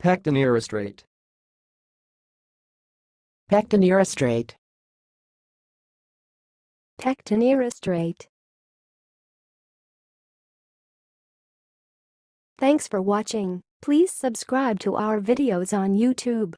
Pectin Strait. Pectin Strait. Pectin Strait. Thanks for watching. Please subscribe to our videos on YouTube.